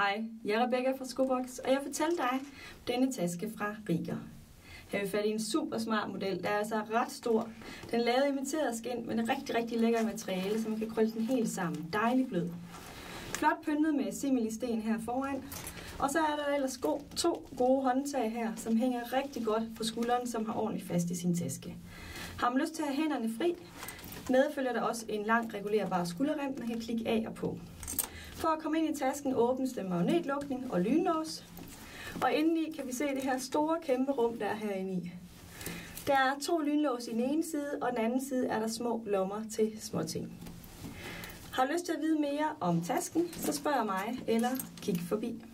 Hej, jeg er Rebecca fra Skobox, og jeg fortæller dig om denne taske fra Riger. Her har vi fat i en super smart model, der er altså ret stor. Den er lavet imiteret skind, men er rigtig, rigtig lækker materiale, så man kan krølle den helt sammen. Dejlig blød. Flot pyntet med similisten her foran. Og så er der ellers go- to gode håndtag her, som hænger rigtig godt på skulderen, som har ordentligt fast i sin taske. Har man lyst til at have hænderne fri, medfølger der også en lang regulerbar skulderrem, man kan klikke af og på. For at komme ind i tasken åbnes den magnetlukning og lynlås. Og indeni kan vi se det her store kæmpe rum, der er herinde i. Der er to lynlås i den ene side, og den anden side er der små lommer til små ting. Har du lyst til at vide mere om tasken, så spørg mig eller kig forbi.